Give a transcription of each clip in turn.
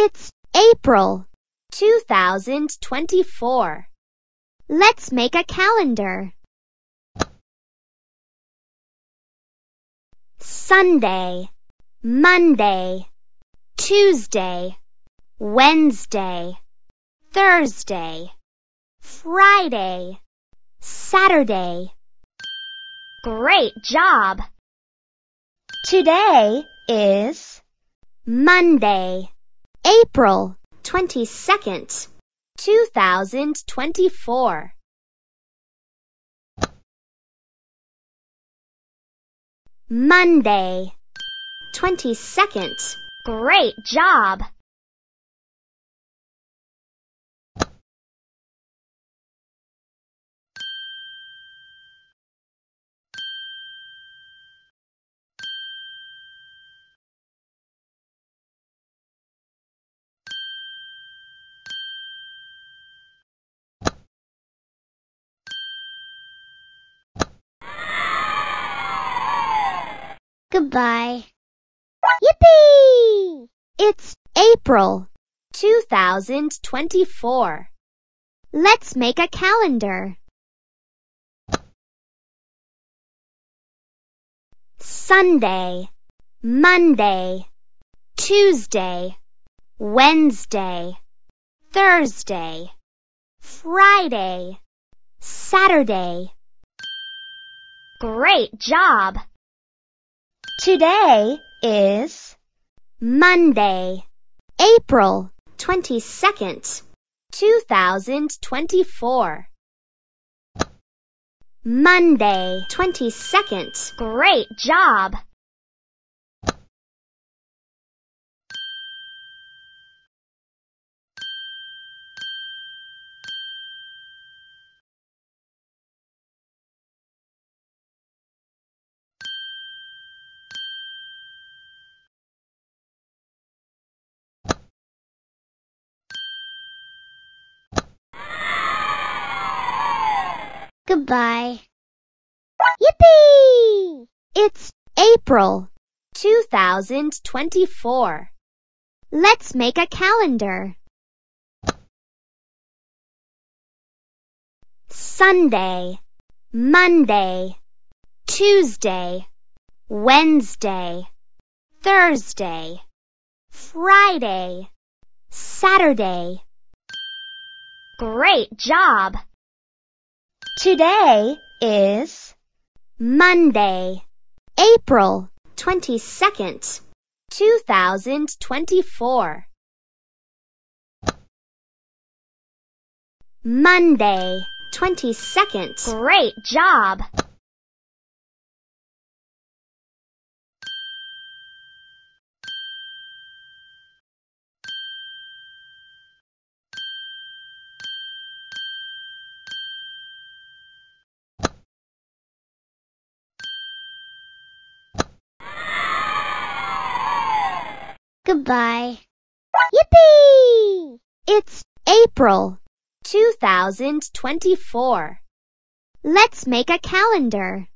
It's April. 2024. Let's make a calendar. Sunday, Monday, Tuesday, Wednesday, Thursday, Friday, Saturday. Great job! Today is Monday, April 22nd, 2024. Monday, 22nd. Great job! Goodbye. Yippee! It's April. 2024. Let's make a calendar. Sunday, Monday, Tuesday, Wednesday, Thursday, Friday, Saturday. Great job! Today is Monday, April 22nd. 2024. Monday, 22nd. Great job! Goodbye. Yippee! It's April. 2024. Let's make a calendar. Sunday, Monday, Tuesday, Wednesday, Thursday, Friday, Saturday. Great job! Today is Monday, April 22nd. 2024. Monday, 22nd. Great job! Goodbye. Yippee! It's April. 2024. Let's make a calendar.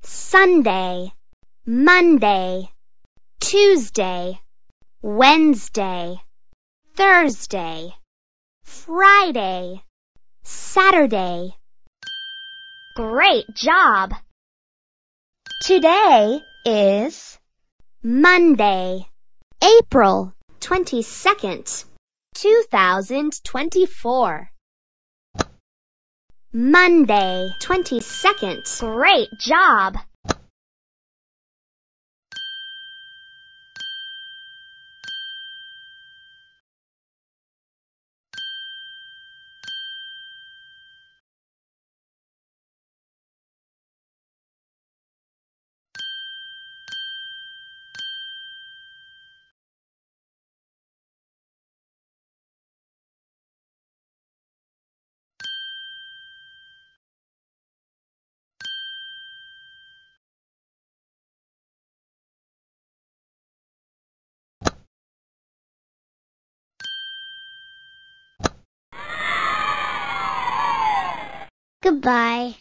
Sunday, Monday, Tuesday, Wednesday, Thursday, Friday, Saturday. Great job! Today is Monday, April 22nd. 2024. Monday, 22nd. Great job! Goodbye.